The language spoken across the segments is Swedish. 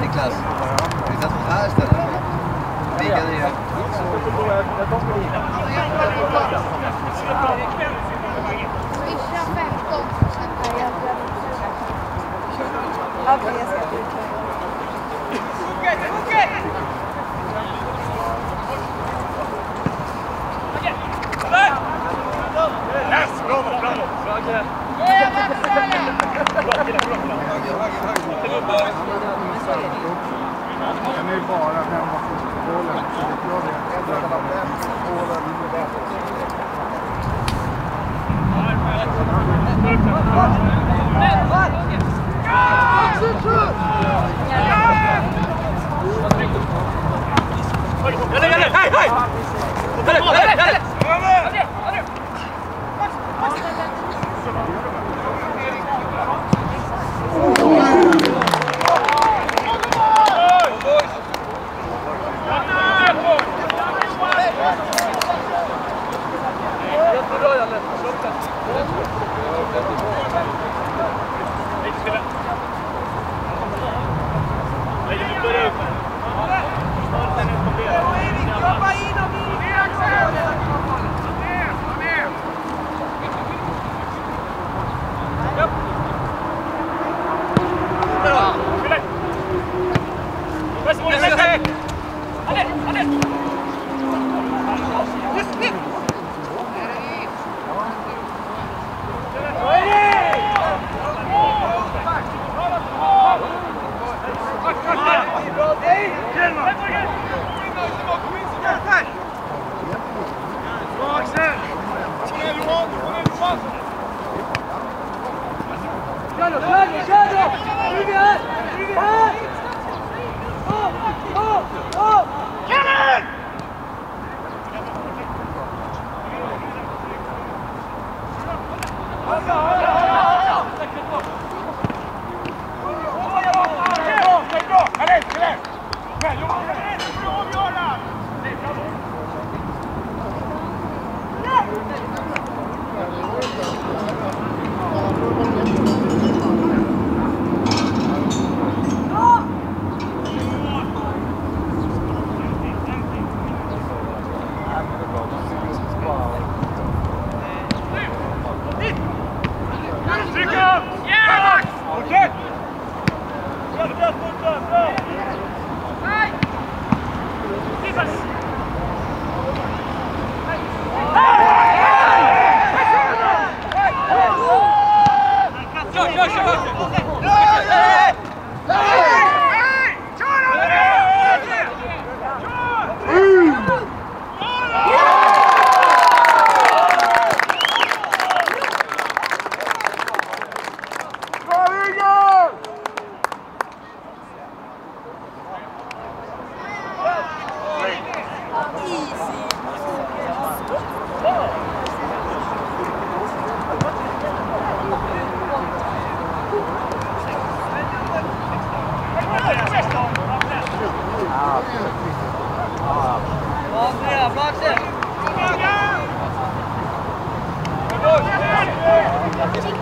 Niklas, is dat van huis dan? Die kan hier. Dat was niet. Oké, okay, yes, Yes, oké. bravo. Ja, ja, ja. Den är ju bara hemma fotbollen, så vet jag det.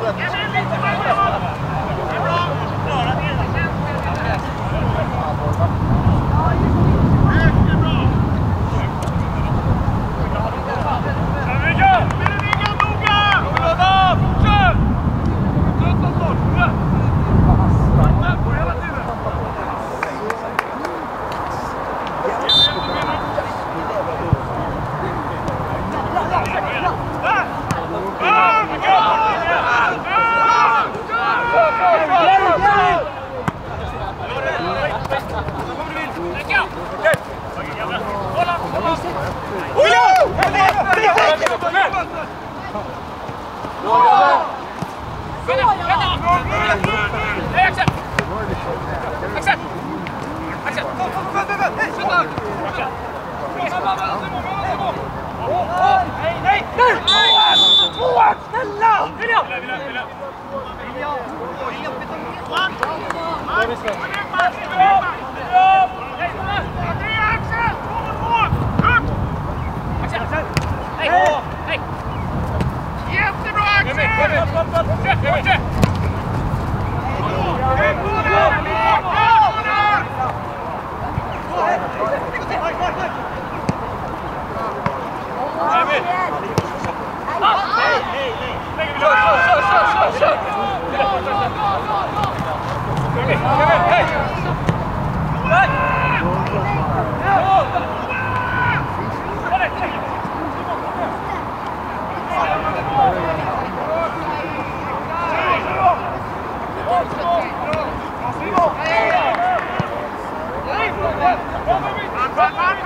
That's Come on, come on.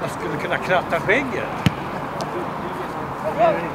Jag skulle kunna kratta skägget. Hey!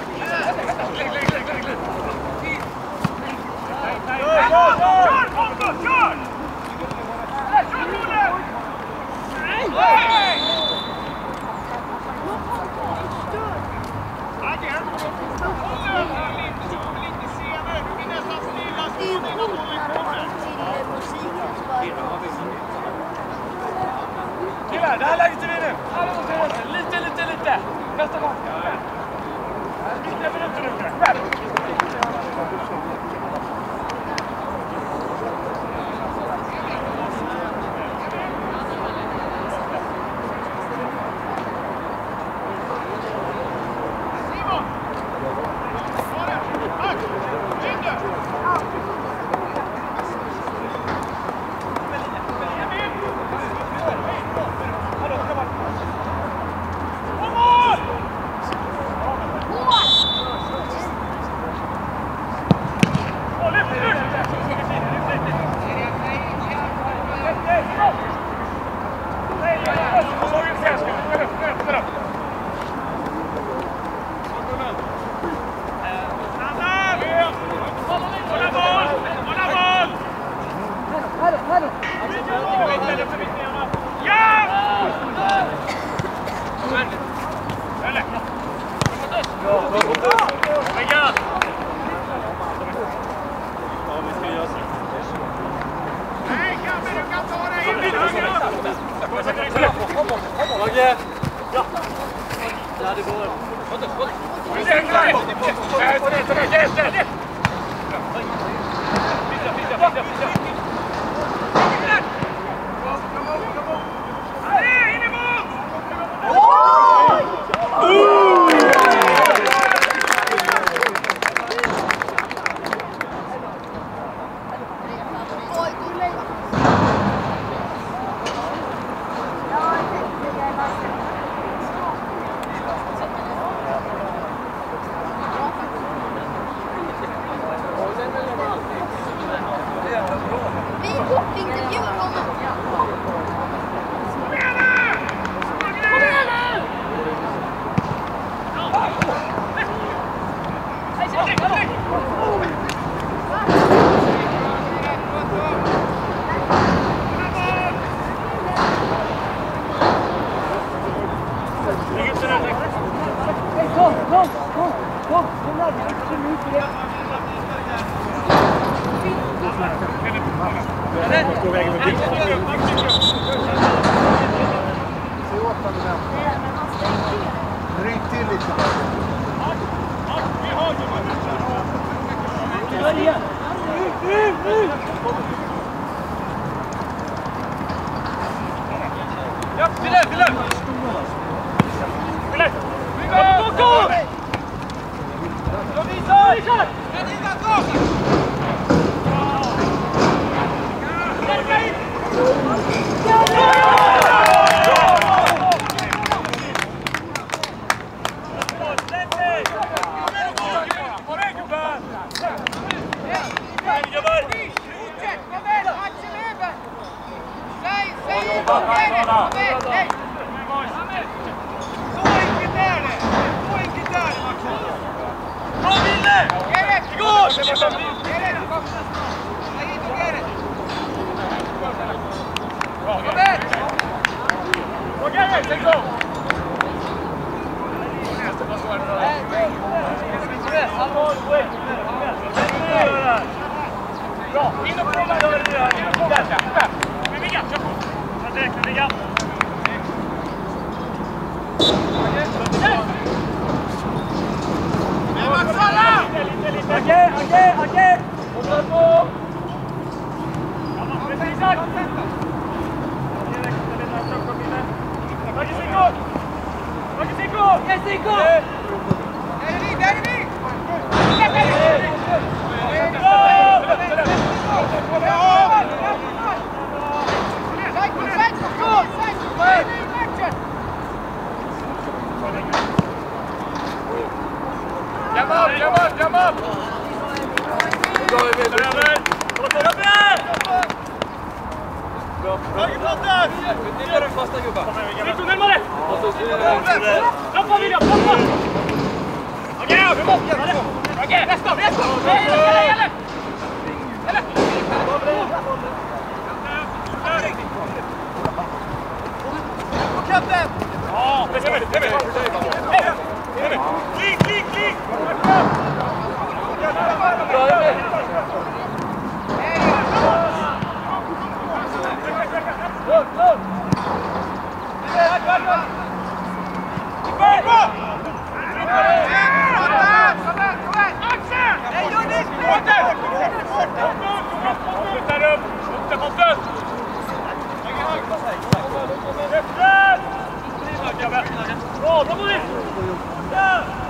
Killar, det här läget gubbar. Närmare! Ploppa William, ploppa! Okej, nästa, nästa! Nej, eller! Look, look! Oh, double it! Yeah!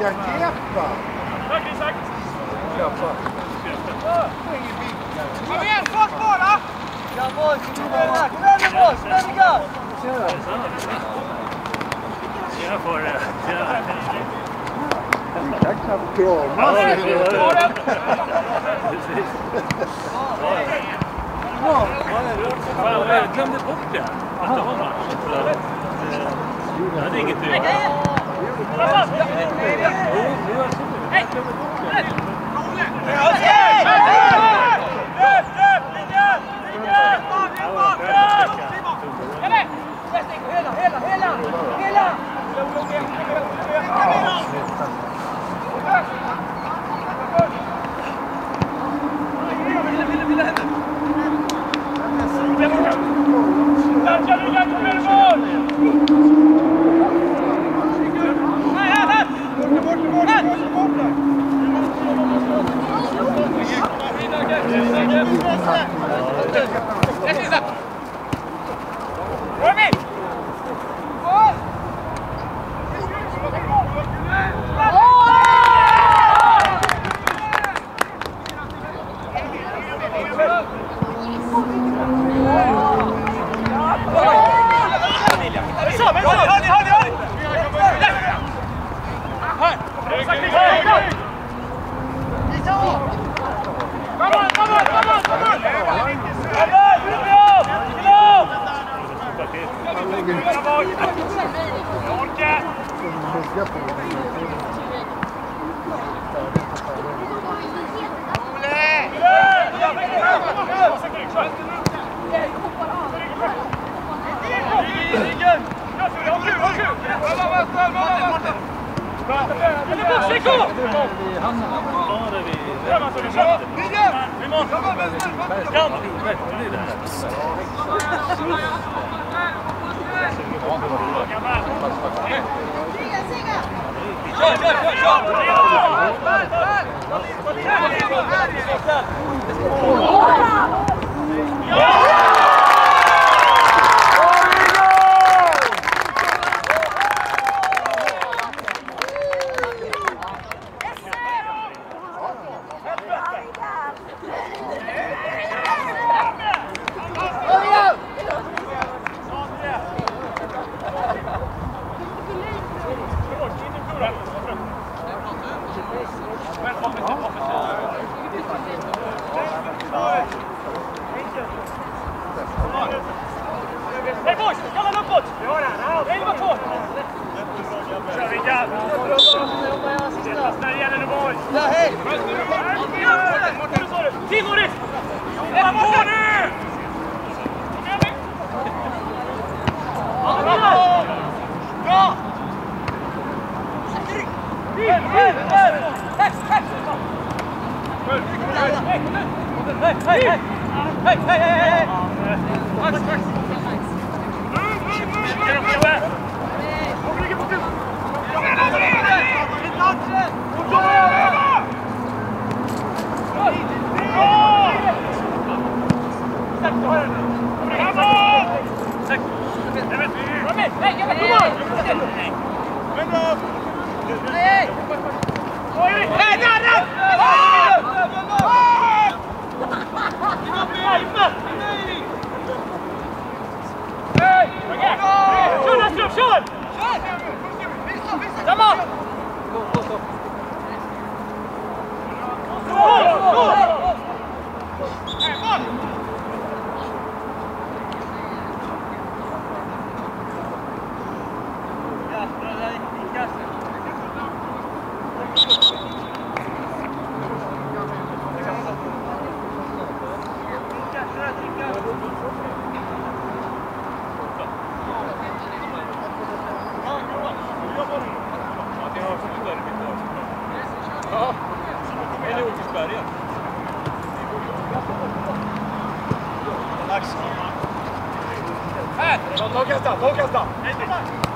Ja Keppa! Tack Isak! Keppa. Kom igen, fart bara! Grabbar, kom igen! Kom igen nu boss, snälla! Tjena! Tjena Farre! Tjena! Vi kan knappt kramas. Fan, jag glömde bort det. Att eh, det var match. Jag hade inget att göra. Hey! Boys, kalla den uppåt! Elva två! Kör Rickard! Sättas där igen nu boys! Timo dit! Elva på nu! Bra! Kör Come on! Sean! 出てた。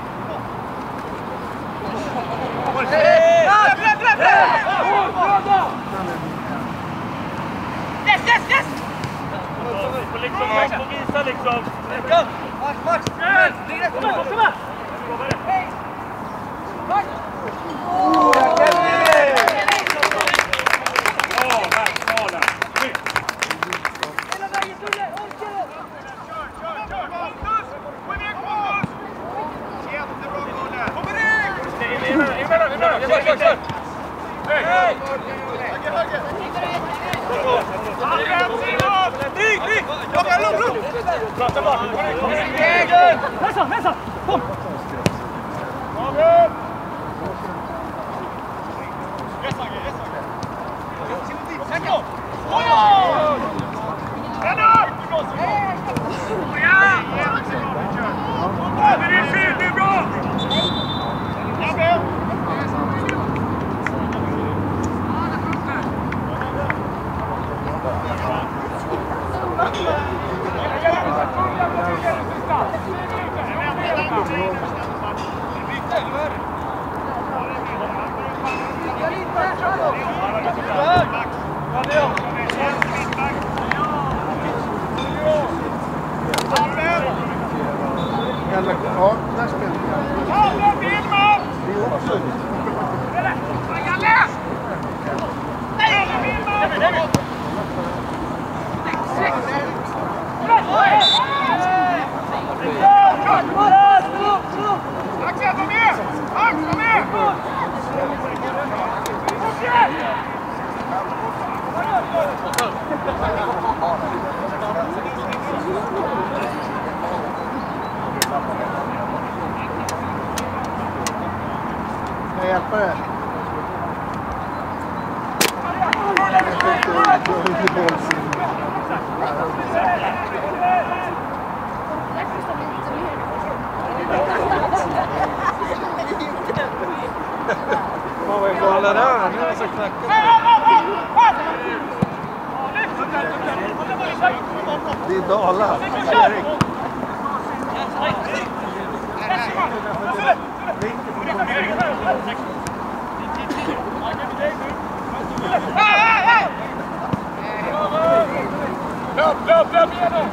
Help, help, help, Jelle!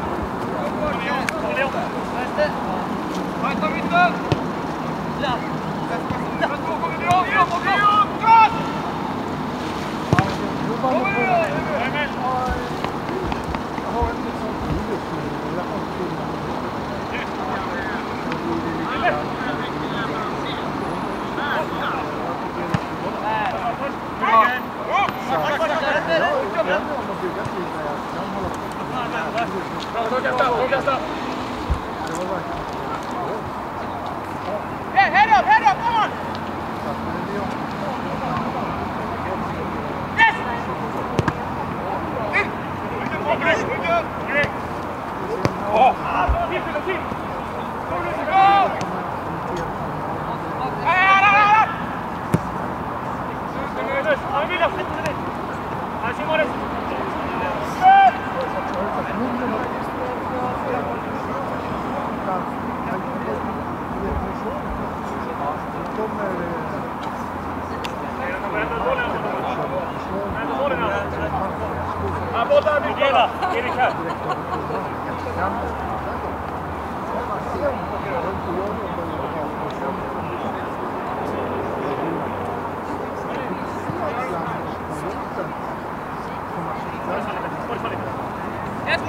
Weiter, weiter! Ja! Das kommt von dir auf, ja, komm, komm! Krass! Komm her! Yeah. あ、動き出した、出した。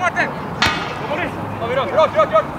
Martin! Kom igjen!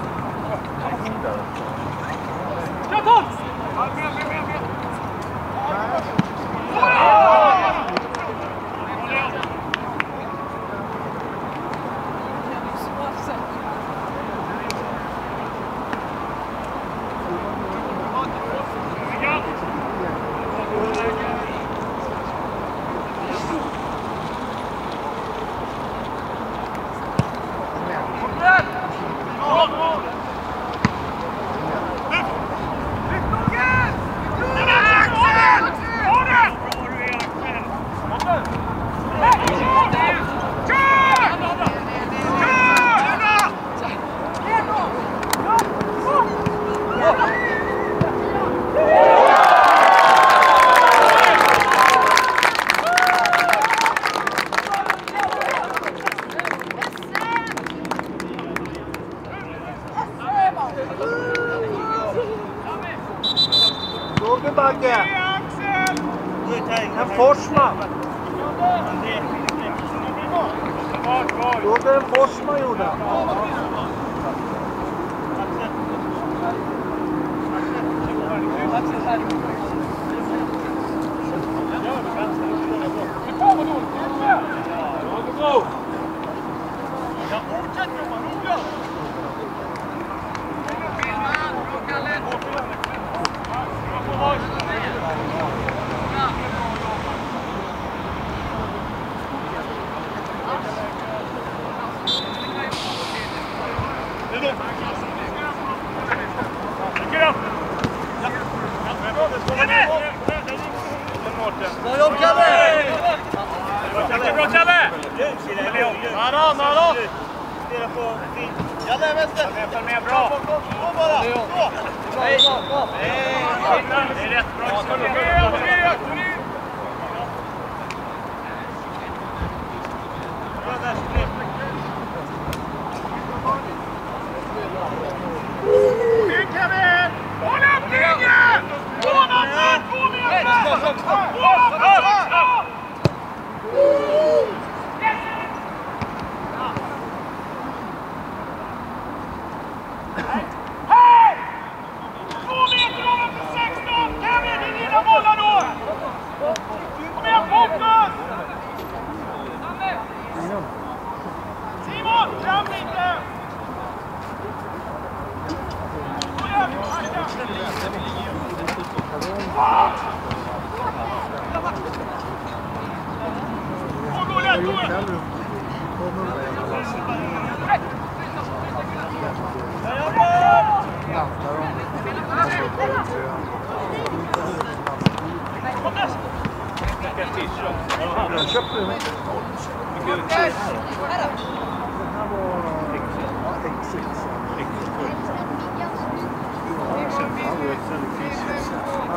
Exit. Exit.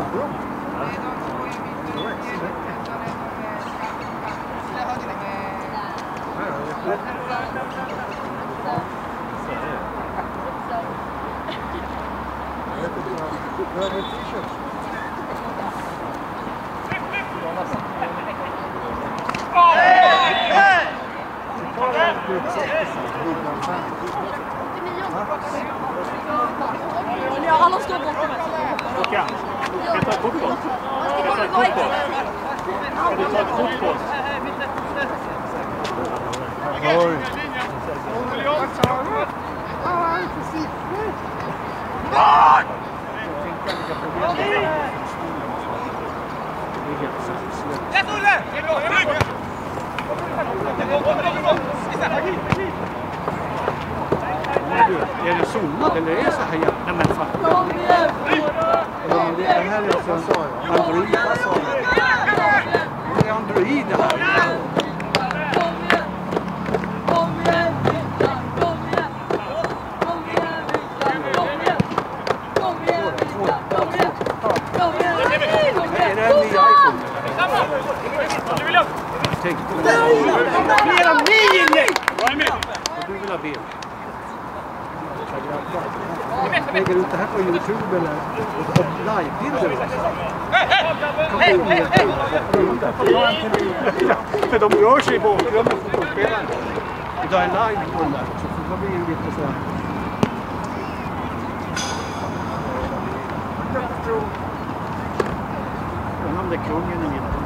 Exit. Robert lägger ut det här på Youtube eller livebilder. Hey, hey, hey, hey, hey, hey. 너무 열심히 보고 그런 모습도 꽤만 기다리나 이렇게 본다. 조수섭이 여기 있어서. 그런데 경기는 있다.